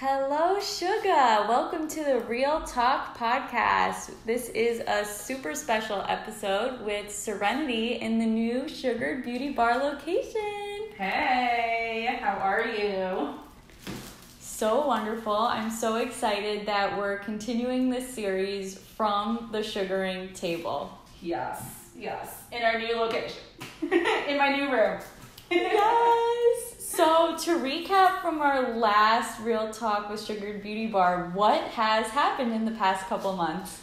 Hello, Sugar. Welcome to the Real Talk podcast. This is a super special episode with Serenity in the new Sugared Beauty Bar location. Hey, how are you? So wonderful. I'm so excited that we're continuing this series from the sugaring table. Yes, yes. In our new location, in my new room. yes. So, to recap from our last Real Talk with Sugared Beauty Bar, what has happened in the past couple months?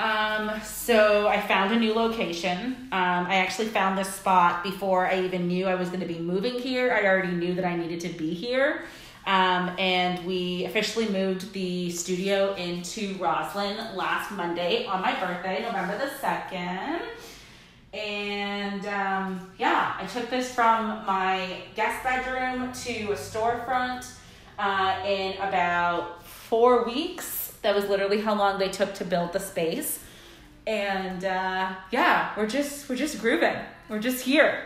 Um, so I found a new location. Um, I actually found this spot before I even knew I was going to be moving here. I already knew that I needed to be here. Um, and we officially moved the studio into Roslyn last Monday on my birthday, November the 2nd. And um, yeah, I took this from my guest bedroom to a storefront uh, in about four weeks. That was literally how long they took to build the space. And uh, yeah, we're just we're just grooving. We're just here.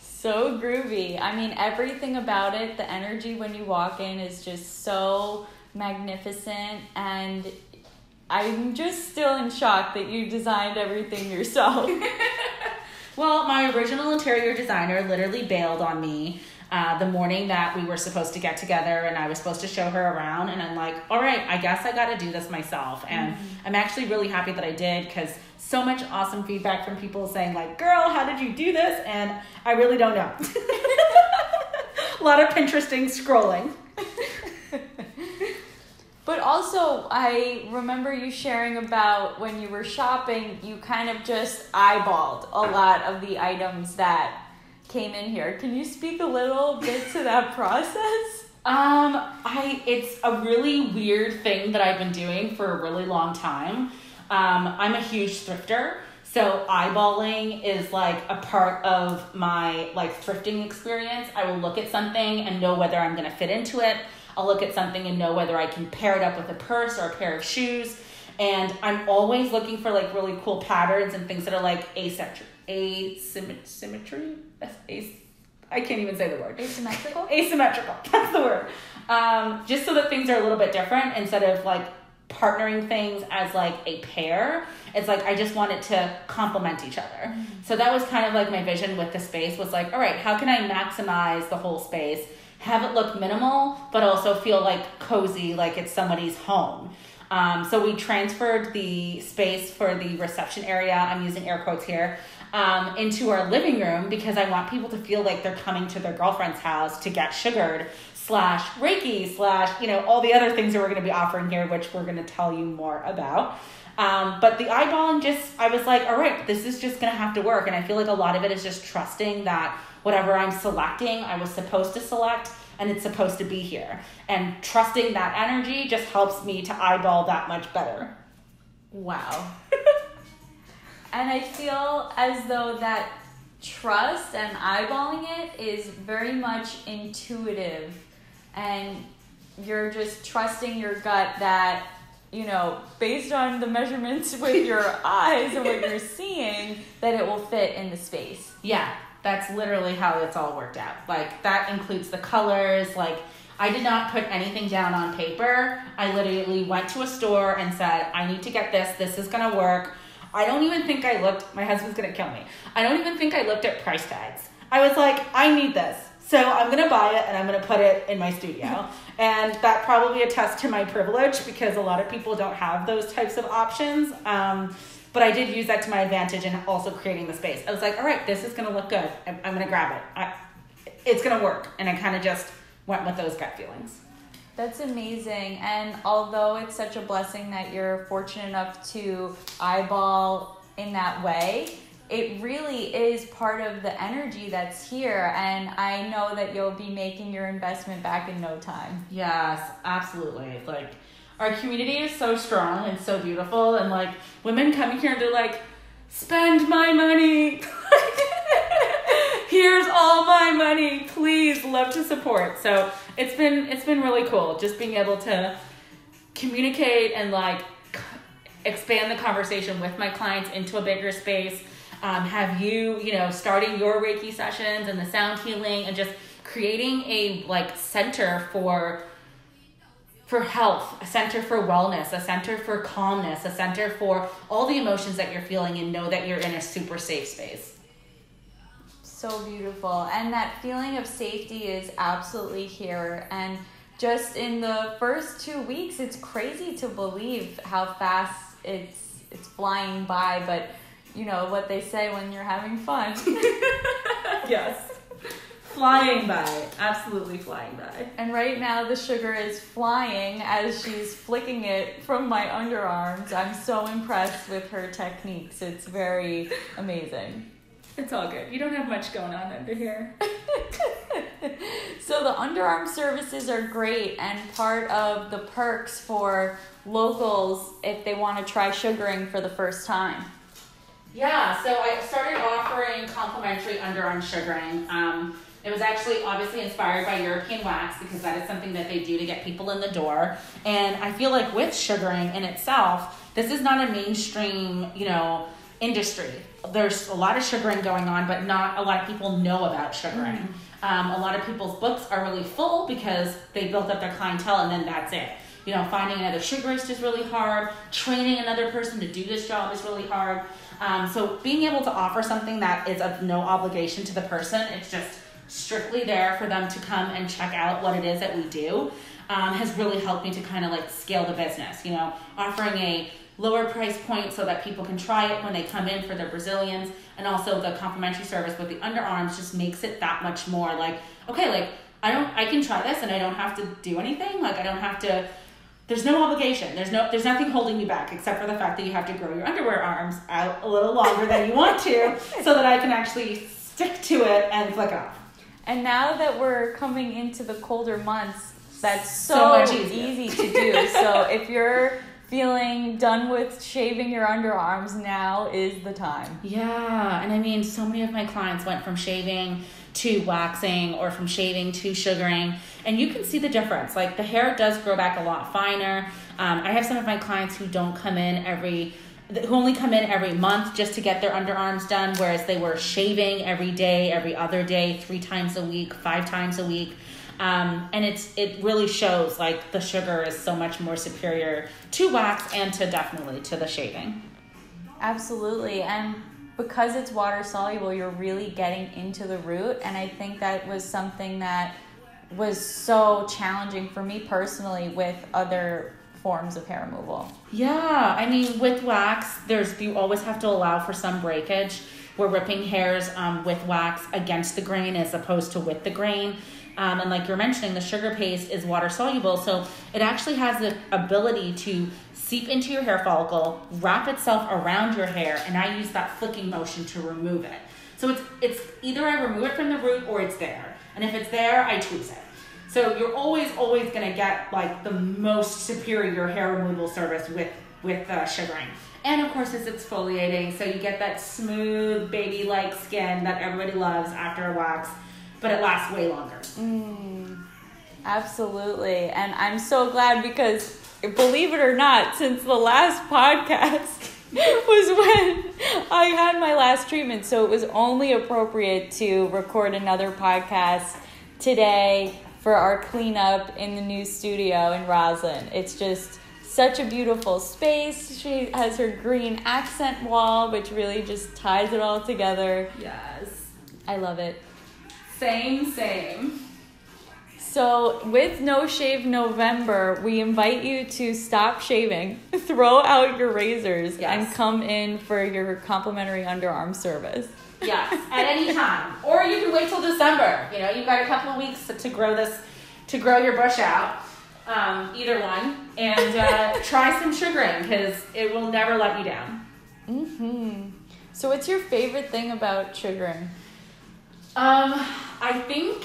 So groovy. I mean, everything about it, the energy when you walk in is just so magnificent and I'm just still in shock that you designed everything yourself. well, my original interior designer literally bailed on me uh, the morning that we were supposed to get together and I was supposed to show her around. And I'm like, all right, I guess I got to do this myself. And mm-hmm. I'm actually really happy that I did because so much awesome feedback from people saying, like, girl, how did you do this? And I really don't know. A lot of Pinteresting scrolling. But also, I remember you sharing about when you were shopping, you kind of just eyeballed a lot of the items that came in here. Can you speak a little bit to that process? Um, I it's a really weird thing that I've been doing for a really long time. Um, I'm a huge thrifter, so eyeballing is like a part of my like thrifting experience. I will look at something and know whether I'm going to fit into it I'll look at something and know whether I can pair it up with a purse or a pair of shoes. And I'm always looking for like really cool patterns and things that are like asymmetry. Asymmetry? As- I can't even say the word. Asymmetrical? Asymmetrical. That's the word. Um, just so that things are a little bit different instead of like partnering things as like a pair. It's like I just want it to complement each other. Mm-hmm. So that was kind of like my vision with the space was like, all right, how can I maximize the whole space? Have it look minimal, but also feel like cozy, like it's somebody's home. Um, so we transferred the space for the reception area, I'm using air quotes here, um, into our living room because I want people to feel like they're coming to their girlfriend's house to get sugared slash Reiki slash, you know, all the other things that we're going to be offering here, which we're going to tell you more about. Um, but the eyeballing just, I was like, all right, this is just going to have to work. And I feel like a lot of it is just trusting that whatever I'm selecting, I was supposed to select and it's supposed to be here. And trusting that energy just helps me to eyeball that much better. Wow. and I feel as though that trust and eyeballing it is very much intuitive and you're just trusting your gut that you know based on the measurements with your eyes and what you're seeing that it will fit in the space yeah that's literally how it's all worked out. Like that includes the colors, like I did not put anything down on paper. I literally went to a store and said, I need to get this. This is going to work. I don't even think I looked, my husband's going to kill me. I don't even think I looked at price tags. I was like, I need this. So I'm going to buy it and I'm going to put it in my studio. and that probably attests to my privilege because a lot of people don't have those types of options. Um, but I did use that to my advantage in also creating the space. I was like, all right, this is going to look good. I'm, I'm going to grab it. I, it's going to work. And I kind of just went with those gut feelings. That's amazing. And although it's such a blessing that you're fortunate enough to eyeball in that way, it really is part of the energy that's here. And I know that you'll be making your investment back in no time. Yes, absolutely. Like, our community is so strong and so beautiful and like women coming here and they're like spend my money here's all my money please love to support so it's been it's been really cool just being able to communicate and like expand the conversation with my clients into a bigger space um, have you you know starting your reiki sessions and the sound healing and just creating a like center for for health, a center for wellness, a center for calmness, a center for all the emotions that you're feeling and know that you're in a super safe space. So beautiful. And that feeling of safety is absolutely here. And just in the first two weeks, it's crazy to believe how fast it's it's flying by, but you know what they say when you're having fun. yes. Flying by, absolutely flying by. And right now, the sugar is flying as she's flicking it from my underarms. I'm so impressed with her techniques. It's very amazing. It's all good. You don't have much going on under here. so, the underarm services are great and part of the perks for locals if they want to try sugaring for the first time. Yeah, so I started offering complimentary underarm sugaring. Um, it was actually obviously inspired by European wax because that is something that they do to get people in the door. And I feel like with sugaring in itself, this is not a mainstream, you know, industry. There's a lot of sugaring going on, but not a lot of people know about sugaring. Mm. Um, a lot of people's books are really full because they built up their clientele and then that's it. You know, finding another sugarist is really hard. Training another person to do this job is really hard. Um, so being able to offer something that is of no obligation to the person, it's just strictly there for them to come and check out what it is that we do, um, has really helped me to kind of like scale the business. You know, offering a lower price point so that people can try it when they come in for their Brazilians, and also the complimentary service with the underarms just makes it that much more like okay, like I don't, I can try this and I don't have to do anything. Like I don't have to there's no obligation. There's no there's nothing holding you back except for the fact that you have to grow your underwear arms out a little longer than you want to so that I can actually stick to it and flick off. And now that we're coming into the colder months, that's so, so easy to do. so if you're feeling done with shaving your underarms, now is the time. Yeah, and I mean, so many of my clients went from shaving to waxing or from shaving to sugaring, and you can see the difference. Like the hair does grow back a lot finer. Um, I have some of my clients who don't come in every who only come in every month just to get their underarms done, whereas they were shaving every day, every other day, three times a week, five times a week. Um, and it's it really shows like the sugar is so much more superior to wax and to definitely to the shaving. Absolutely, and because it's water soluble, you're really getting into the root, and I think that was something that was so challenging for me personally with other forms of hair removal. Yeah, I mean, with wax, there's you always have to allow for some breakage. We're ripping hairs um, with wax against the grain as opposed to with the grain. Um, and like you're mentioning, the sugar paste is water soluble, so it actually has the ability to seep into your hair follicle, wrap itself around your hair, and I use that flicking motion to remove it. So it's it's either I remove it from the root or it's there, and if it's there, I tweeze it. So you're always always gonna get like the most superior hair removal service with with uh, sugaring. And of course, it's exfoliating, so you get that smooth baby like skin that everybody loves after a wax but it lasts way longer. Mm, absolutely. And I'm so glad because, believe it or not, since the last podcast was when I had my last treatment, so it was only appropriate to record another podcast today for our cleanup in the new studio in Roslyn. It's just such a beautiful space. She has her green accent wall, which really just ties it all together. Yes. I love it. Same, same. So, with No Shave November, we invite you to stop shaving, throw out your razors, yes. and come in for your complimentary underarm service. Yes, at any time. Or you can wait till December. You know, you've got a couple of weeks to grow this, to grow your bush out. Um, either one. And uh, try some sugaring because it will never let you down. Mm-hmm. So, what's your favorite thing about sugaring? Um, I think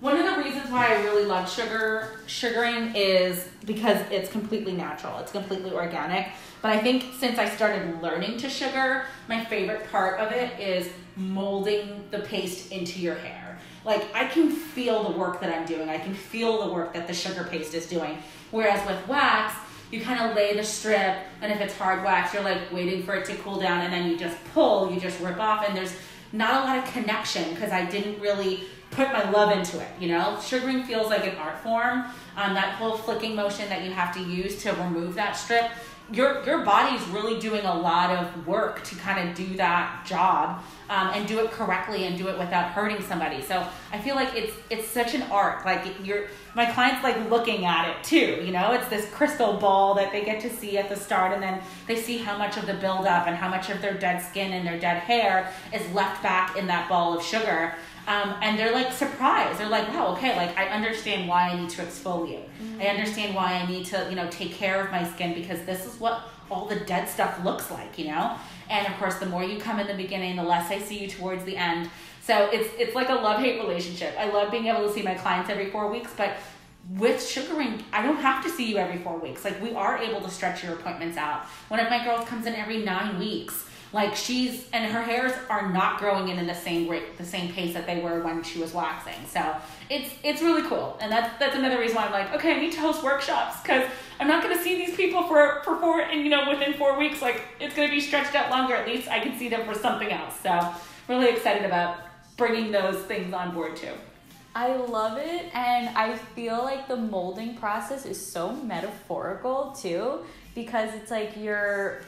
one of the reasons why I really love sugar sugaring is because it's completely natural. It's completely organic. But I think since I started learning to sugar, my favorite part of it is molding the paste into your hair. Like I can feel the work that I'm doing. I can feel the work that the sugar paste is doing. Whereas with wax, you kind of lay the strip, and if it's hard wax, you're like waiting for it to cool down, and then you just pull, you just rip off, and there's not a lot of connection because I didn't really put my love into it. You know, sugaring feels like an art form. Um, that whole flicking motion that you have to use to remove that strip your your body's really doing a lot of work to kind of do that job um, and do it correctly and do it without hurting somebody. So I feel like it's it's such an art. Like you're my clients like looking at it too. You know, it's this crystal ball that they get to see at the start, and then they see how much of the buildup and how much of their dead skin and their dead hair is left back in that ball of sugar. Um, and they're like surprised. They're like, wow, okay, like I understand why I need to exfoliate. Mm-hmm. I understand why I need to, you know, take care of my skin because this is what all the dead stuff looks like, you know? And of course, the more you come in the beginning, the less I see you towards the end. So it's it's like a love hate relationship. I love being able to see my clients every four weeks, but with sugaring, I don't have to see you every four weeks. Like we are able to stretch your appointments out. One of my girls comes in every nine weeks like she's and her hairs are not growing in in the same rate, the same pace that they were when she was waxing. So it's it's really cool, and that's that's another reason why I'm like, okay, I need to host workshops because I'm not gonna see these people for for four and you know within four weeks. Like it's gonna be stretched out longer. At least I can see them for something else. So really excited about bringing those things on board too. I love it, and I feel like the molding process is so metaphorical too, because it's like you're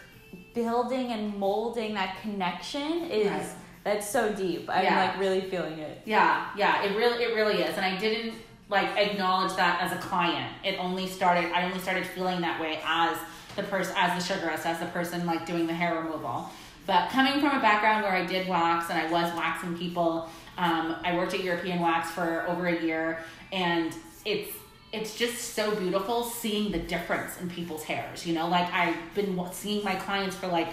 building and molding that connection is right. that's so deep. I'm yeah. like really feeling it. Yeah, yeah, it really it really is. And I didn't like acknowledge that as a client. It only started I only started feeling that way as the person as the sugarist, as the person like doing the hair removal. But coming from a background where I did wax and I was waxing people, um, I worked at European Wax for over a year, and it's it's just so beautiful seeing the difference in people's hairs. You know, like I've been seeing my clients for like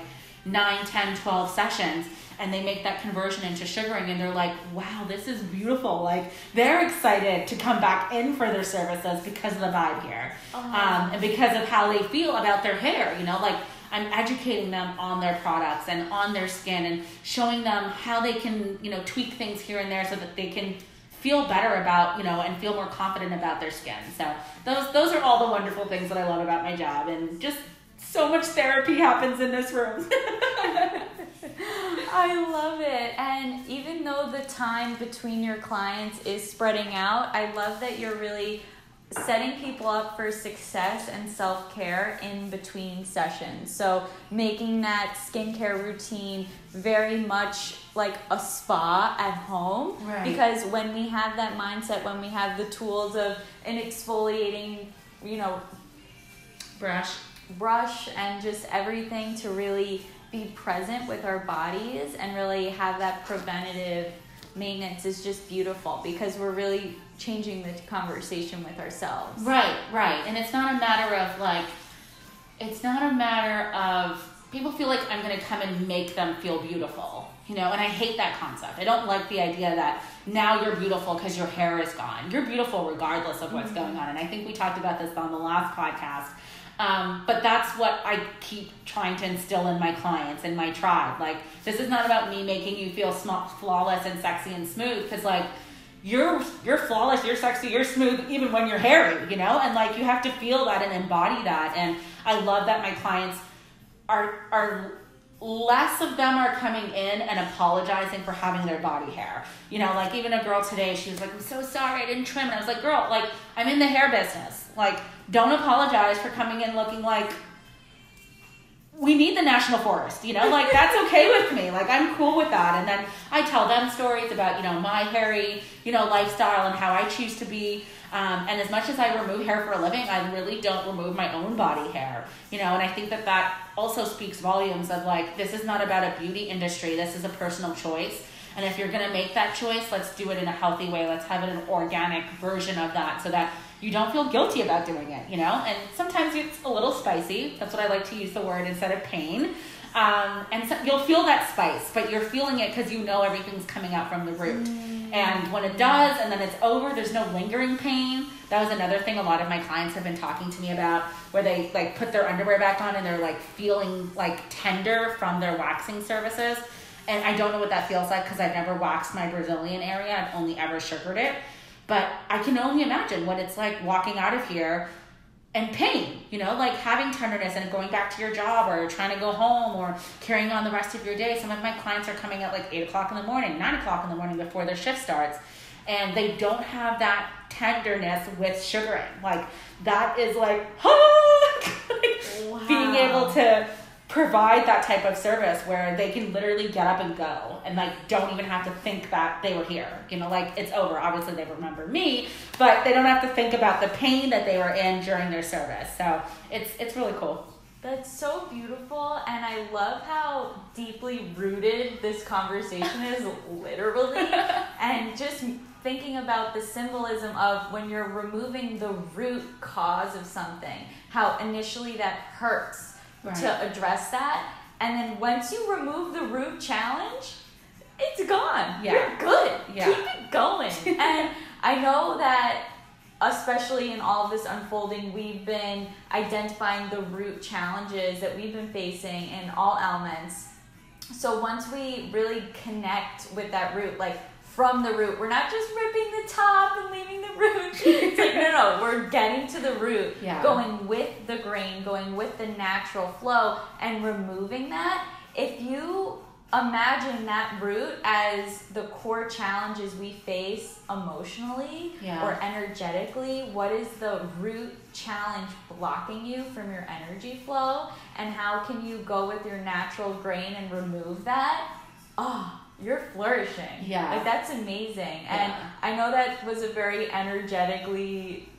9, 10, 12 sessions and they make that conversion into sugaring and they're like, wow, this is beautiful. Like they're excited to come back in for their services because of the vibe here oh. um, and because of how they feel about their hair. You know, like I'm educating them on their products and on their skin and showing them how they can, you know, tweak things here and there so that they can feel better about, you know, and feel more confident about their skin. So those those are all the wonderful things that I love about my job and just so much therapy happens in this room. I love it. And even though the time between your clients is spreading out, I love that you're really setting people up for success and self care in between sessions. So, making that skincare routine very much like a spa at home. Right. Because when we have that mindset, when we have the tools of an exfoliating, you know, brush, brush, and just everything to really be present with our bodies and really have that preventative maintenance is just beautiful because we're really changing the conversation with ourselves. Right, right. And it's not a matter of like, it's not a matter of people feel like I'm going to come and make them feel beautiful, you know, and I hate that concept. I don't like the idea that now you're beautiful because your hair is gone. You're beautiful regardless of what's mm-hmm. going on. And I think we talked about this on the last podcast. Um, but that's what I keep trying to instill in my clients and my tribe. Like, this is not about me making you feel small, flawless and sexy and smooth because, like, you're you're flawless, you're sexy, you're smooth even when you're hairy, you know? And like you have to feel that and embody that. And I love that my clients are are less of them are coming in and apologizing for having their body hair. You know, like even a girl today, she was like, I'm so sorry I didn't trim. And I was like, girl, like I'm in the hair business. Like, don't apologize for coming in looking like we need the national forest, you know, like that's okay with me. Like I'm cool with that. And then I tell them stories about, you know, my hairy, you know, lifestyle and how I choose to be. Um, and as much as I remove hair for a living, I really don't remove my own body hair, you know, and I think that that also speaks volumes of like, this is not about a beauty industry. This is a personal choice. And if you're going to make that choice, let's do it in a healthy way. Let's have an organic version of that so that you don't feel guilty about doing it, you know? And sometimes it's a little spicy. That's what I like to use the word instead of pain. Um, and so you'll feel that spice, but you're feeling it because you know everything's coming out from the root. Mm. And when it does, and then it's over, there's no lingering pain. That was another thing a lot of my clients have been talking to me about, where they like put their underwear back on and they're like feeling like tender from their waxing services. And I don't know what that feels like because I've never waxed my Brazilian area. I've only ever sugared it. But I can only imagine what it's like walking out of here and pain, you know, like having tenderness and going back to your job or trying to go home or carrying on the rest of your day. Some of my clients are coming at like eight o'clock in the morning, nine o'clock in the morning before their shift starts, and they don't have that tenderness with sugaring. Like that is like, oh like Wow. being able to provide that type of service where they can literally get up and go and like don't even have to think that they were here. You know like it's over. Obviously they remember me but they don't have to think about the pain that they were in during their service. So it's it's really cool. That's so beautiful, and I love how deeply rooted this conversation is, literally. and just thinking about the symbolism of when you're removing the root cause of something, how initially that hurts Right. to address that. And then once you remove the root challenge, it's gone. Yeah. You're good. Yeah. Keep it going. and I know that especially in all this unfolding, we've been identifying the root challenges that we've been facing in all elements. So once we really connect with that root, like from the root, we're not just ripping the top and leaving the root. It's like, no, no, we're getting to the root, Yeah. going with the grain, going with the natural flow, and removing that. If you imagine that root as the core challenges we face emotionally Yeah. or energetically, what is the root challenge blocking you from your energy flow? And how can you go with your natural grain and remove that? Oh, you're flourishing. Yeah. Like that's amazing. And Yeah. I know that was a very energetically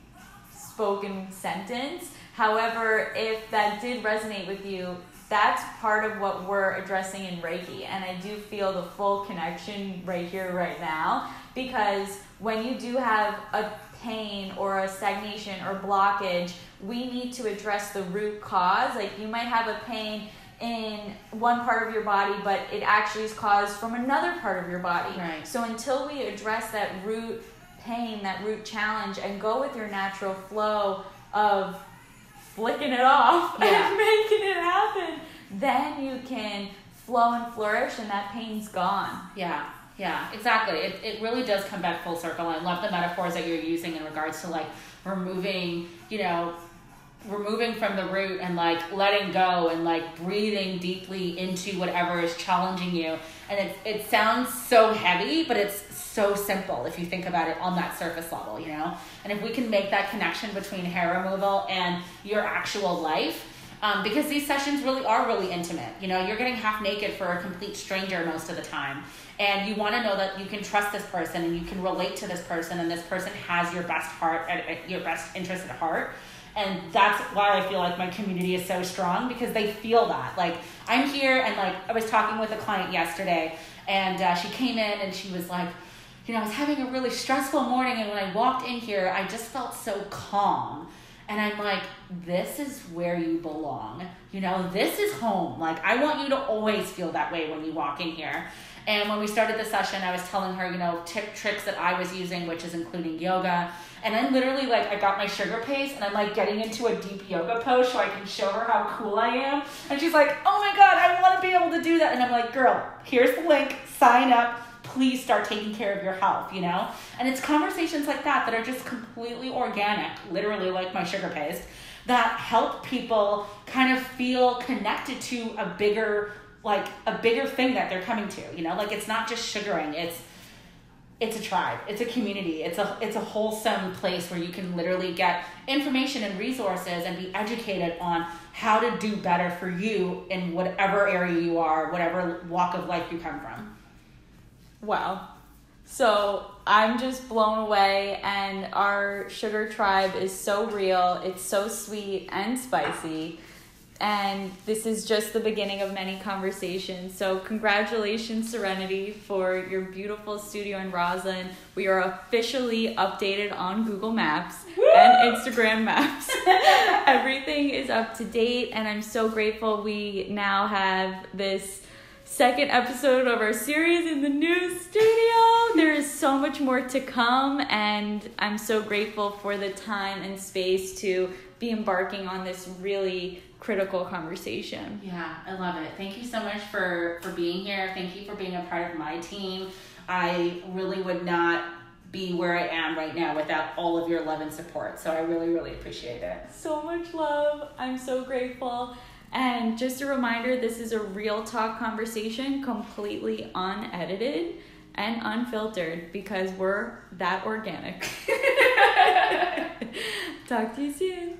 spoken sentence. However, if that did resonate with you, that's part of what we're addressing in Reiki. And I do feel the full connection right here, right now, because when you do have a pain or a stagnation or blockage, we need to address the root cause. Like you might have a pain in one part of your body, but it actually is caused from another part of your body. Right. So until we address that root pain, that root challenge, and go with your natural flow of flicking it off Yeah. and making it happen, then you can flow and flourish, and that pain's gone. Yeah, yeah, exactly. It, it really does come back full circle. I love the metaphors that you're using in regards to like removing, you know, removing from the root and like letting go and like breathing deeply into whatever is challenging you. And it, it sounds so heavy, but it's so simple if you think about it on that surface level, you know? And if we can make that connection between hair removal and your actual life, um, because these sessions really are really intimate. You know, you're getting half naked for a complete stranger most of the time. And you want to know that you can trust this person and you can relate to this person and this person has your best heart, at, at your best interest at heart. And that's why I feel like my community is so strong because they feel that. Like, I'm here and like, I was talking with a client yesterday and uh, she came in and she was like, you know, I was having a really stressful morning and when I walked in here, I just felt so calm. And I'm like, this is where you belong. You know, this is home. Like, I want you to always feel that way when you walk in here. And when we started the session, I was telling her, you know, tip tricks that I was using, which is including yoga. And then literally, like, I got my sugar paste and I'm like getting into a deep yoga pose so I can show her how cool I am. And she's like, oh my God, I want to be able to do that. And I'm like, girl, here's the link, sign up please start taking care of your health, you know? And it's conversations like that that are just completely organic, literally like my sugar paste, that help people kind of feel connected to a bigger like a bigger thing that they're coming to, you know? Like it's not just sugaring, it's it's a tribe, it's a community, it's a it's a wholesome place where you can literally get information and resources and be educated on how to do better for you in whatever area you are, whatever walk of life you come from. Wow. So I'm just blown away, and our sugar tribe is so real. It's so sweet and spicy. And this is just the beginning of many conversations. So, congratulations, Serenity, for your beautiful studio in Roslyn. We are officially updated on Google Maps and Instagram Maps. Everything is up to date, and I'm so grateful we now have this second episode of our series in the new studio. There is so much more to come, and I'm so grateful for the time and space to be embarking on this really critical conversation. Yeah, I love it. Thank you so much for for being here. Thank you for being a part of my team. I really would not be where I am right now without all of your love and support. So I really, really appreciate it. So much love. I'm so grateful. And just a reminder this is a real talk conversation, completely unedited and unfiltered because we're that organic. Talk to you soon.